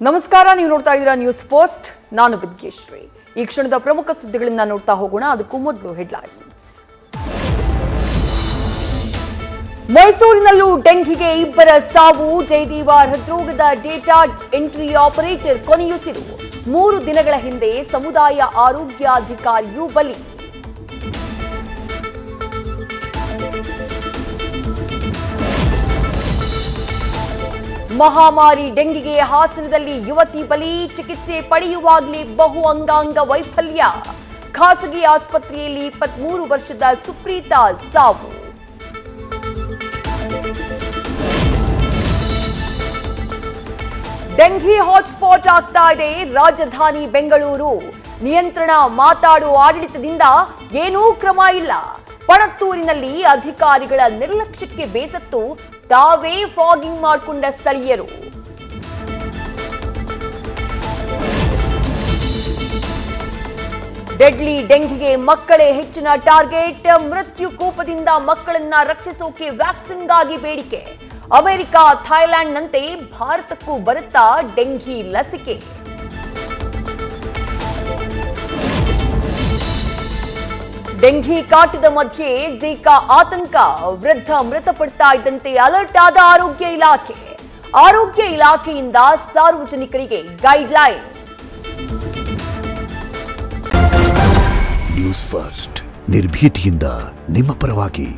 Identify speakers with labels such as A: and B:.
A: ನಮಸ್ಕಾರ, ನೀವು ನೋಡ್ತಾ ಇದ್ದೀರಾ ನ್ಯೂಸ್ ಫಸ್ಟ್ ನಾನು ಬಿದ್ಗೇಶ್ವರಿ ಈ ಕ್ಷಣದ ಪ್ರಮುಖ ಸುದ್ದಿಗಳನ್ನ ನೋಡ್ತಾ ಹೋಗೋಣ. ಅದಕ್ಕೂ ಮೊದಲು ಹೆಡ್ಲೈನ್ಸ್. ಮೈಸೂರಿನಲ್ಲೂ ಡೆಂಘಿಗೆ ಇಬ್ಬರ ಸಾವು. ಜಯದೇವ ಹೃದ್ರೋಗದ ಡೇಟಾ ಎಂಟ್ರಿ ಆಪರೇಟರ್ ಕೊನೆಯುಸಿರು. ಮೂರು ದಿನಗಳ ಹಿಂದೆ ಸಮುದಾಯ ಆರೋಗ್ಯಾಧಿಕಾರಿಯೂ ಬಲಿ ಮಹಾಮಾರಿ ಡೆಂಗಿಗೆ ಹಾಸನದಲ್ಲಿ ಯುವತಿ ಬಲಿ ಚಿಕಿತ್ಸೆ ಪಡೆಯುವಾಗಲೇ ಬಹು ಅಂಗಾಂಗ ವೈಫಲ್ಯ. ಖಾಸಗಿ ಆಸ್ಪತ್ರೆಯಲ್ಲಿ ಇಪ್ಪತ್ಮೂರು ವರ್ಷದ ಸುಪ್ರೀತಾ ಸಾವು. ಡೆಂಘಿ ಹಾಟ್ಸ್ಪಾಟ್ ಆಗ್ತಾ ಇದೆ ರಾಜಧಾನಿ ಬೆಂಗಳೂರು. ನಿಯಂತ್ರಣ ಮಾತಾಡುವ ಆಡಳಿತದಿಂದ ಏನೂ ಕ್ರಮ ಇಲ್ಲ. ಪಣತ್ತೂರಿನಲ್ಲಿ ಅಧಿಕಾರಿಗಳ ನಿರ್ಲಕ್ಷ್ಯಕ್ಕೆ ಬೇಸತ್ತು ತಾವೇ ಫಾಗಿಂಗ್ ಮಾಡಿಕೊಂಡ ಸ್ಥಳೀಯರು. ಡೆಡ್ಲಿ ಡೆಂಗಿಗೆ ಮಕ್ಕಳೇ ಹೆಚ್ಚಿನ ಟಾರ್ಗೆಟ್, ಮೃತ್ಯು ಕೋಪದಿಂದ ಮಕ್ಕಳನ್ನ ರಕ್ಷಿಸೋಕೆ ವ್ಯಾಕ್ಸಿನ್ಗಾಗಿ ಬೇಡಿಕೆ. ಅಮೆರಿಕ ಥೈಲ್ಯಾಂಡ್ನಂತೆ ಭಾರತಕ್ಕೂ ಬರುತ್ತಾ ಡೆಂಗಿ ಲಸಿಕೆ. ಡೆಂಘಿ ಕಾಟದ ಮಧ್ಯೆ ಝೀಕಾ ಆತಂಕ, ವೃದ್ಧ ಮೃತಪಡ್ತಾ ಇದ್ದಂತೆ ಅಲರ್ಟ್ ಆದ ಆರೋಗ್ಯ ಇಲಾಖೆ. ಆರೋಗ್ಯ ಇಲಾಖೆಯಿಂದ ಸಾರ್ವಜನಿಕರಿಗೆ ಗೈಡ್ಲೈನ್
B: ನ್ಯೂಸ್ ಫಸ್ಟ್, ನಿರ್ಭೀತಿಯಿಂದ ನಿಮ್ಮ ಪರವಾಗಿ.